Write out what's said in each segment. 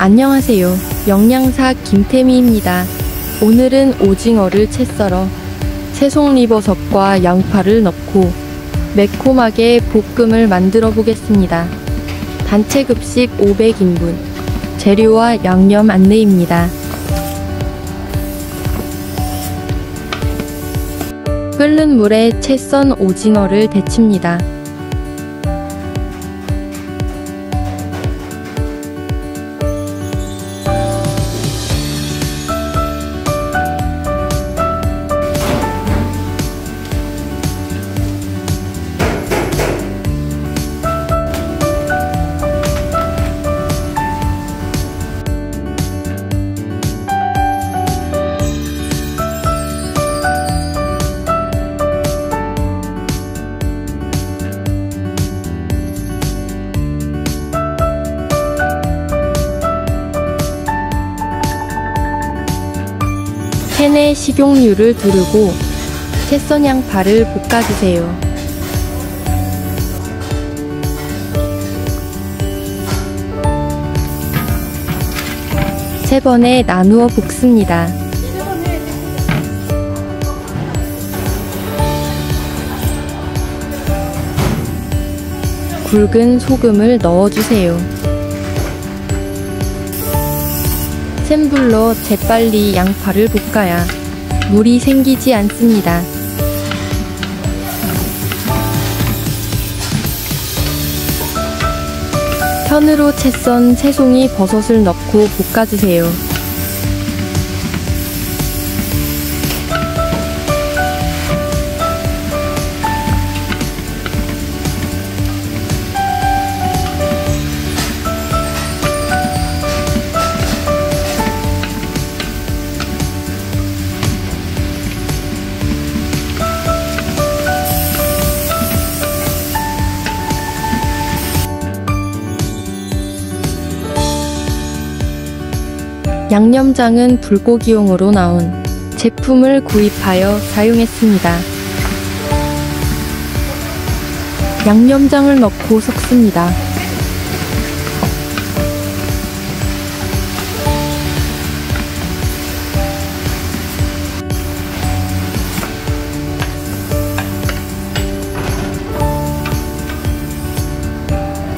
안녕하세요. 영양사 김태미입니다. 오늘은 오징어를 채 썰어 새송리버섯과 양파를 넣고 매콤하게 볶음을 만들어 보겠습니다. 단체 급식 500인분 재료와 양념 안내입니다. 끓는 물에 채 썬 오징어를 데칩니다. 팬에 식용유를 두르고 채썬 양파를 볶아주세요. 세 번에 나누어 볶습니다. 굵은 소금을 넣어주세요. 센 불로 재빨리 양파를 볶아야 물이 생기지 않습니다. 편으로 채썬 새송이 버섯을 넣고 볶아주세요. 양념장은 불고기용으로 나온 제품을 구입하여 사용했습니다. 양념장을 넣고 섞습니다.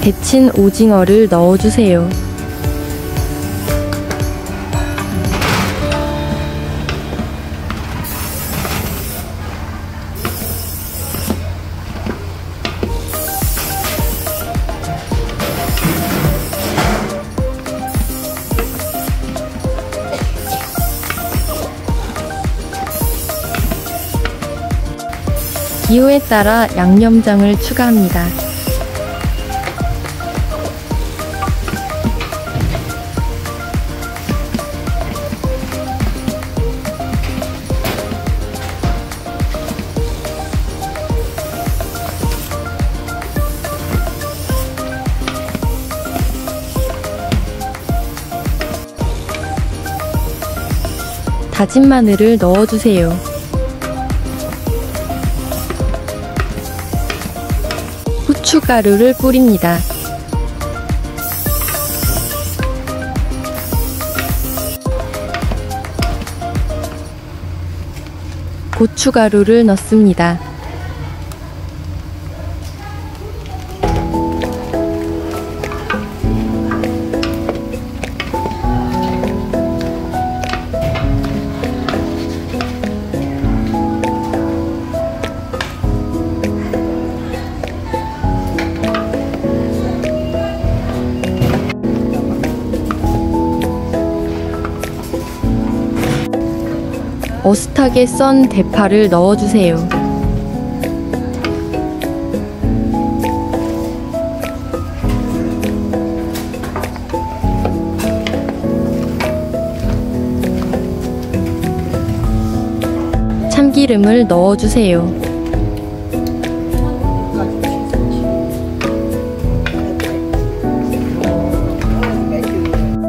데친 오징어를 넣어주세요. 기호에 따라 양념장을 추가합니다. 다진 마늘을 넣어주세요. 후춧가루를 뿌립니다. 고춧가루를 넣습니다. 어슷하게 썬 대파를 넣어주세요. 참기름을 넣어주세요.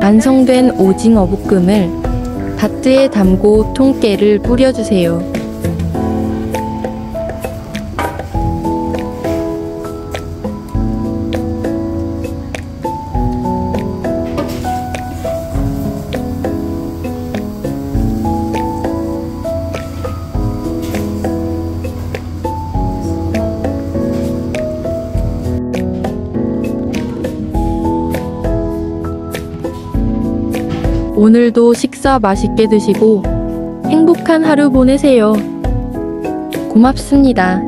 완성된 오징어 볶음을 바트에 담고 통깨를 뿌려주세요. 오늘도 식사 맛있게 드시고 행복한 하루 보내세요. 고맙습니다.